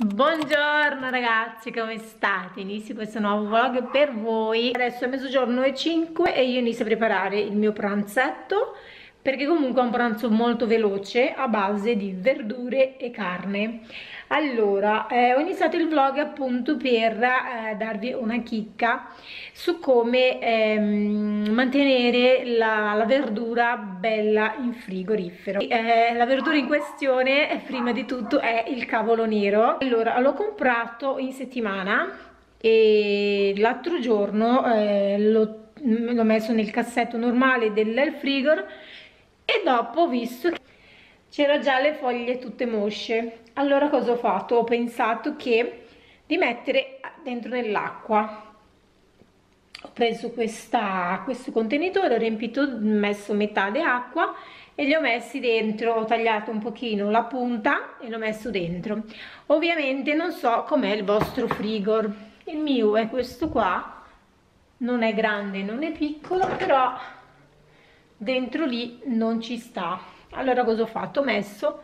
Buongiorno ragazzi, come state? Inizio questo nuovo vlog per voi Adesso è mezzogiorno e 5 e io inizio a preparare il mio pranzetto perché comunque è un pranzo molto veloce a base di verdure e carne. Allora eh, ho iniziato il vlog appunto per eh, darvi una chicca su come ehm, mantenere la, la, verdura bella in frigorifero. Eh, la verdura in questione prima di tutto è il cavolo nero. Allora l'ho comprato in settimana e l'altro giorno eh, l'ho messo nel cassetto normale del frigor e dopo ho visto che c'era già le foglie tutte mosce allora cosa ho fatto? ho pensato che di mettere dentro nell'acqua. Ho preso questa, questo contenitore ho riempito messo metà di acqua e li ho messi dentro. Ho tagliato un pochino la punta e l'ho messo dentro. Ovviamente non so com'è il vostro frigor. Il mio è questo qua. Non è grande non è piccolo però dentro lì non ci sta. Allora cosa ho fatto? ho messo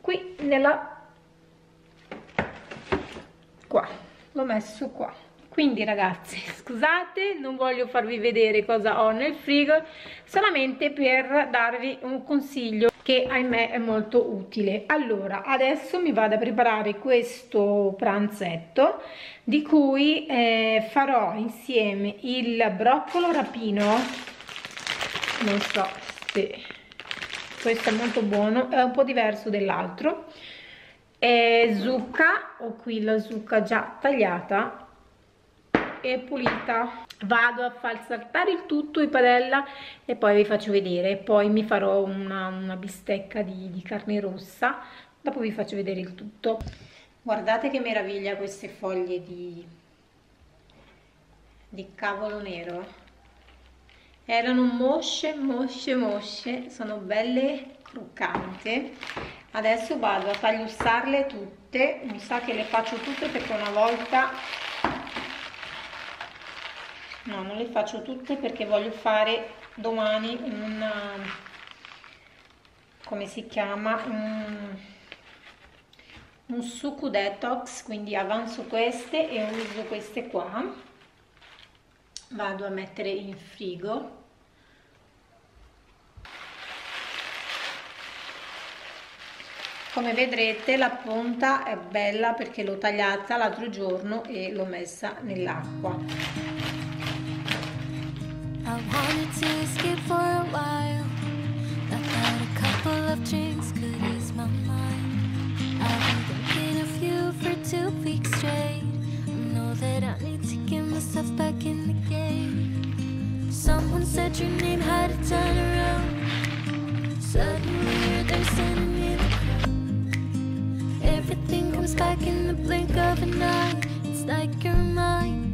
qui nella qua l'ho messo qua. Quindi ragazzi scusate non voglio farvi vedere cosa ho nel frigo solamente per darvi un consiglio che ahimè è molto utile. Allora adesso mi vado a preparare questo pranzetto di cui eh, farò insieme il broccolo rapino non so se questo è molto buono è un po' diverso dell'altro. È zucca ho qui la zucca già tagliata e pulita. Vado a far saltare il tutto in padella e poi vi faccio vedere. Poi mi farò una, una bistecca di, di carne rossa dopo vi faccio vedere il tutto. Guardate che meraviglia queste foglie di, di cavolo nero erano mosce mosce mosce sono belle croccanti adesso vado a tagliussarle tutte. Mi sa che le faccio tutte perché una volta no non le faccio tutte perché voglio fare domani un come si chiama? Un, un succo detox. Quindi avanzo queste e uso queste qua vado a mettere in frigo. Come vedrete la punta è bella perché l'ho tagliata l'altro giorno e l'ho messa nell'acqua. I that I need to get myself back in the game. Someone said your name had to turn around. Suddenly you're standing in the Everything comes back in the blink of an eye. It's like you're mine,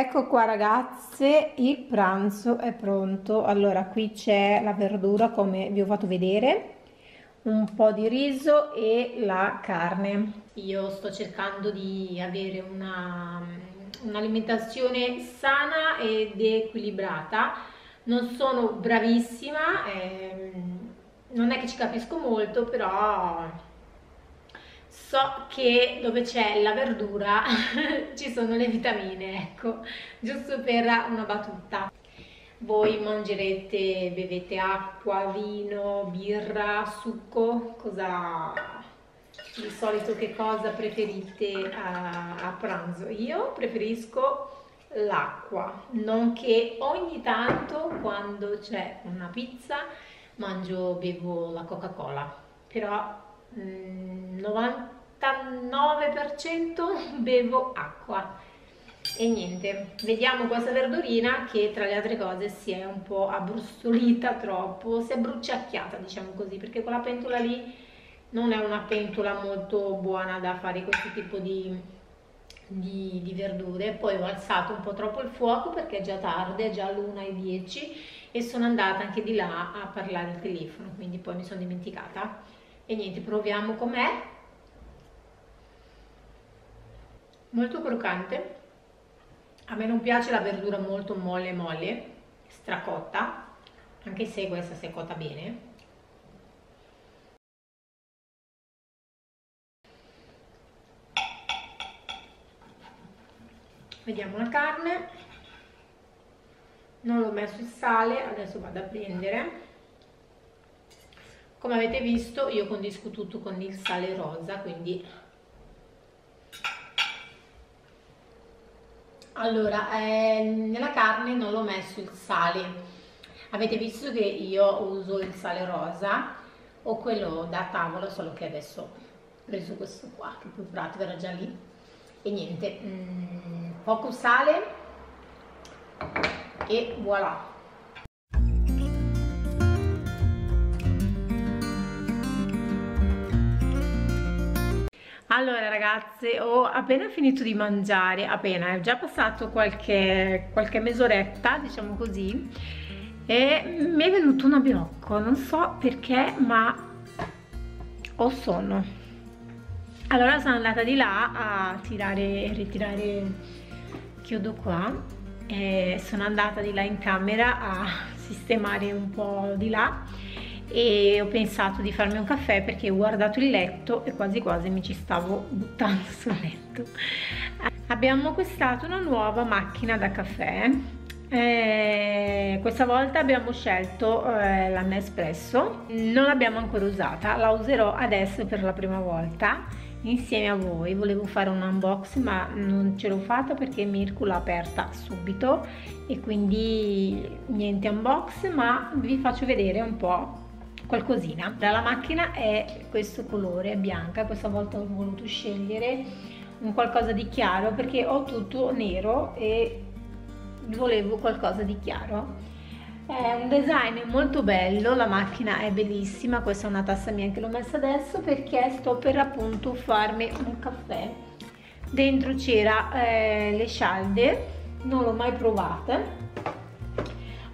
Ecco qua ragazze, il pranzo è pronto. Allora, qui c'è la verdura come vi ho fatto vedere, un po' di riso e la carne. Io sto cercando di avere un'alimentazione un sana ed equilibrata. Non sono bravissima, ehm, non è che ci capisco molto, però so che dove c'è la verdura ci sono le vitamine, ecco, giusto per una battuta. Voi mangerete, bevete acqua, vino, birra, succo, cosa di solito che cosa preferite a, a pranzo? Io preferisco l'acqua, nonché ogni tanto quando c'è una pizza mangio, bevo la Coca-Cola, però mh, 90 99% bevo acqua. E niente vediamo questa verdurina che tra le altre cose si è un po' abbrustolita troppo si è bruciacchiata diciamo così perché quella pentola lì non è una pentola molto buona da fare questo tipo di, di, di verdure. Poi ho alzato un po' troppo il fuoco perché è già tardi è già l'una e 10 e sono andata anche di là a parlare al telefono quindi poi mi sono dimenticata e niente proviamo com'è. Molto croccante. A me non piace la verdura molto molle molle stracotta anche se questa si è cotta bene. Vediamo la carne. Non l'ho messo il sale adesso vado a prendere come avete visto io condisco tutto con il sale rosa quindi allora eh, nella carne non l'ho messo il sale. Avete visto che io uso il sale rosa? O quello da tavola solo che adesso ho preso questo qua che poi prato era già lì. E niente mm, poco sale e voilà Allora ragazze, ho appena finito di mangiare, appena, è già passato qualche, qualche mezz'oretta, diciamo così, e mi è venuto un abiocco, non so perché, ma ho sonno. Allora sono andata di là a tirare e ritirare chiodo qua, e sono andata di là in camera a sistemare un po' di là e ho pensato di farmi un caffè perché ho guardato il letto e quasi quasi mi ci stavo buttando sul letto. Abbiamo acquistato una nuova macchina da caffè. Eh, questa volta abbiamo scelto eh, la Nespresso. Non l'abbiamo ancora usata la userò adesso per la prima volta insieme a voi. Volevo fare un unboxing ma non ce l'ho fatta perché Mirko l'ha aperta subito. E quindi niente unbox ma vi faccio vedere un po' qualcosina. Dalla macchina è questo colore bianca questa volta ho voluto scegliere un qualcosa di chiaro perché ho tutto nero e volevo qualcosa di chiaro. È un design molto bello la macchina è bellissima questa è una tassa mia che l'ho messa adesso perché sto per appunto farmi un caffè. Dentro c'era eh, le scialde non l'ho mai provata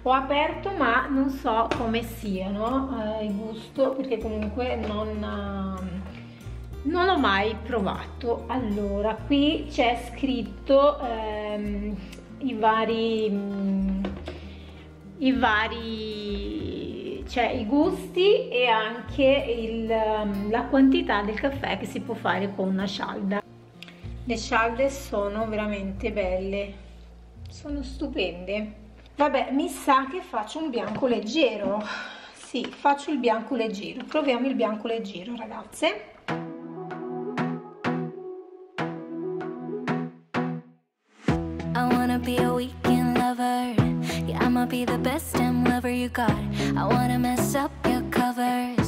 ho aperto ma non so come siano eh, il gusto perché comunque non, uh, non l'ho mai provato. Allora qui c'è scritto ehm, i vari mm, i vari cioè i gusti e anche il, um, la quantità del caffè che si può fare con una scialda. Le scialde sono veramente belle sono stupende Vabbè, mi sa che faccio un bianco leggero. Sì, faccio il bianco leggero. Proviamo il bianco leggero, ragazze. I wanna be a weekend lover. Yeah, I'ma be the best damn lover you got. I wanna mess up your covers.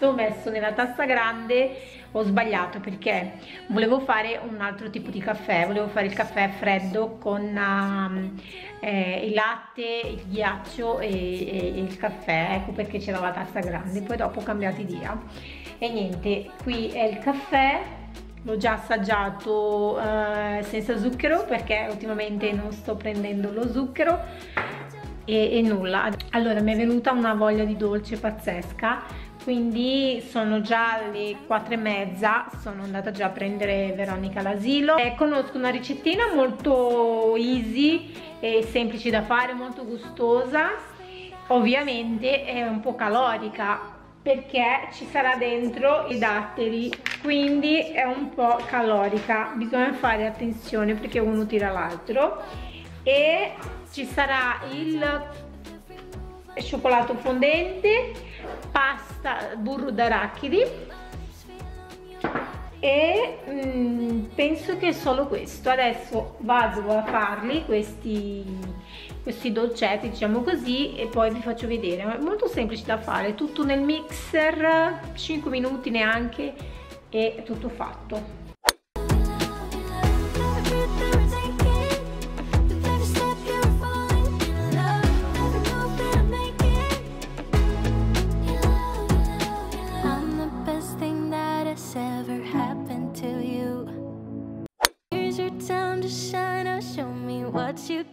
Questo messo nella tazza grande ho sbagliato perché volevo fare un altro tipo di caffè volevo fare il caffè freddo con um, eh, il latte il ghiaccio e, e, e il caffè ecco perché c'era la tazza grande poi dopo ho cambiato idea e niente qui è il caffè l'ho già assaggiato eh, senza zucchero perché ultimamente non sto prendendo lo zucchero e, e nulla. Allora mi è venuta una voglia di dolce pazzesca quindi sono già le quattro e mezza sono andata già a prendere Veronica all'asilo. Eh, conosco una ricettina molto easy e semplice da fare molto gustosa. Ovviamente è un po' calorica perché ci sarà dentro i datteri quindi è un po' calorica. Bisogna fare attenzione perché uno tira l'altro. E ci sarà il cioccolato fondente pasta burro d'arachidi. E mm, penso che è solo questo. Adesso vado a farli questi questi dolcetti diciamo così e poi vi faccio vedere. È molto semplice da fare tutto nel mixer 5 minuti neanche e tutto fatto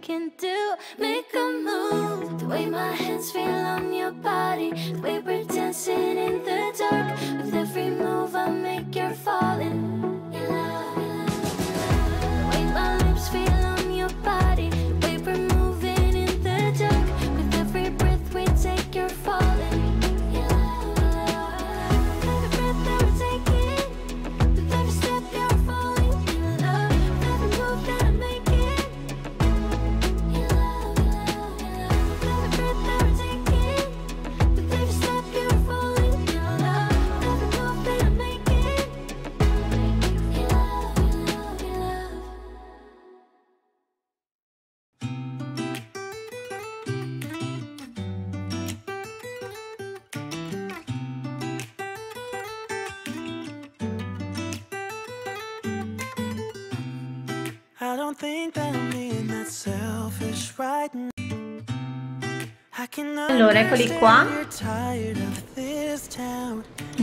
can do. Make a move. The way my hands feel on your body. The way we're dancing in the dark. With every move I make you're falling don't think that I'm being that selfish right now. Allora, eccoli qua.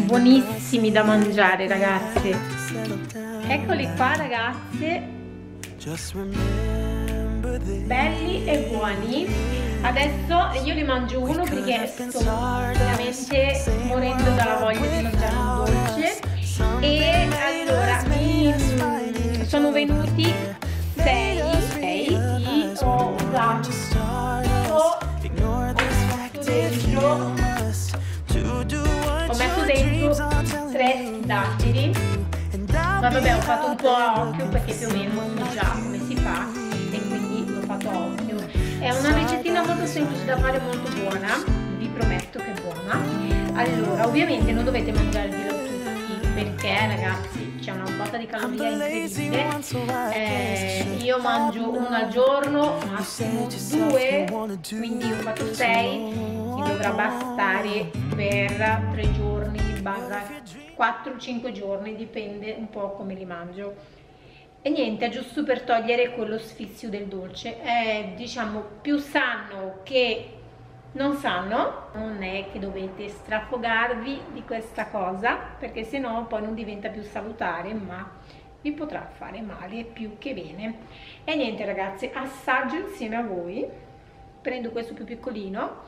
Buonissimi da mangiare, ragazzi. Eccoli qua, ragazze. Belli e buoni. Adesso io li mangio uno perché sto veramente morendo dalla voglia di mangiare un dolce. E allora, mi sono venuti ma vabbè ho fatto un po' a occhio perché più o meno so già come si fa e quindi l'ho fatto a occhio. È una ricettina molto semplice da fare molto buona vi prometto che è buona. Allora ovviamente non dovete mangiare di tutti perché ragazzi c'è una botta di calorie incredibile. Eh, io mangio uno al giorno massimo due quindi ho fatto sei. Mi dovrà bastare per tre giorni 4-5 giorni dipende un po' come li mangio. E niente, è giusto per togliere quello sfizio del dolce. È diciamo più sano che non sanno, non è che dovete strafogarvi di questa cosa perché se no poi non diventa più salutare ma vi potrà fare male più che bene. E niente ragazzi assaggio insieme a voi. Prendo questo più piccolino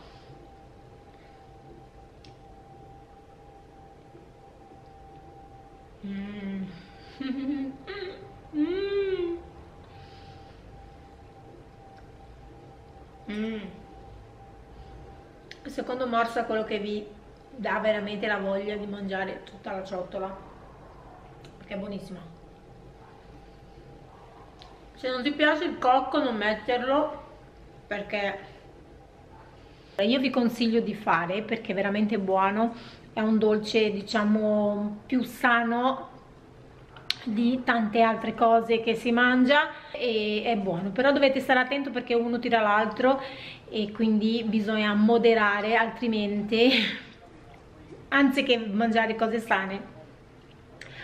mm. mm. mm secondo morso è quello che vi dà veramente la voglia di mangiare tutta la ciotola perché è buonissima se non ti piace il cocco non metterlo perché io vi consiglio di fare perché è veramente buono è un dolce diciamo più sano di tante altre cose che si mangia e è buono. Però dovete stare attento perché uno tira l'altro e quindi bisogna moderare altrimenti anziché mangiare cose sane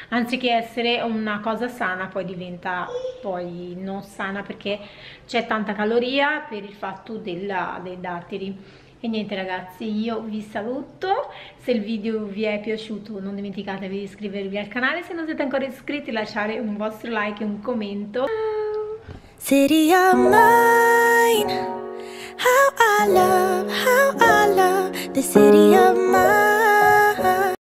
anziché essere una cosa sana poi diventa poi non sana perché c'è tanta caloria per il fatto della, dei datteri e niente ragazzi io vi saluto. Se il video vi è piaciuto non dimenticatevi di iscrivervi al canale. Se non siete ancora iscritti lasciare un vostro like e un commento. City of mine. How I love, how I love the city of mine